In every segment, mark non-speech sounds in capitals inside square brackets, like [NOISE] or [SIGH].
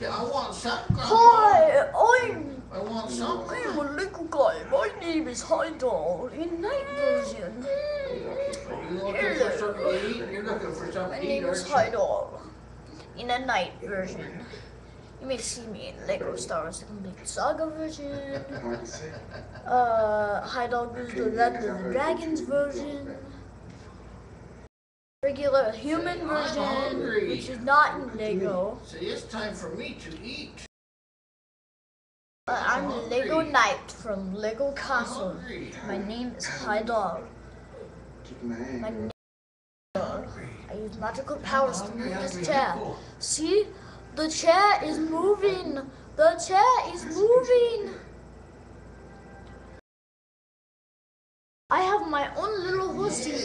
Yeah, I want Grandpa. Hi, I'm I want something. I'm a little guy. My name is Heidel in knight version. You looking for something to eat? You're looking for My something to eat, name is? Heidel in a knight version. You may see me in Lego Star Wars Complete Saga version. [LAUGHS] Uh, Heidel goes to Land of the Dragons version. Regular human I'm version, which is not in Lego. See, it's time for me to eat. Uh, I'm the Lego Knight from Lego Castle. My name is Heidel. My name is I use magical powers to move this chair. See? The chair is moving. The chair is moving. I have my own little horsey.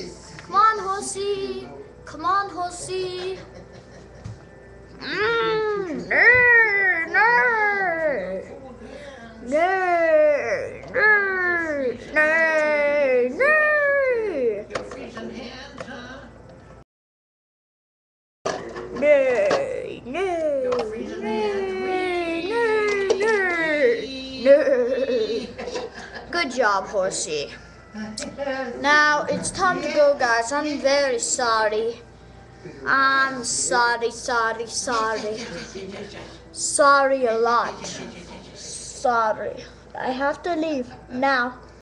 Horsey. Mm. Good job, horsey. Now it's time to go, guys. I'm very sorry. I'm sorry, sorry, sorry. Sorry a lot. Sorry. I have to leave now.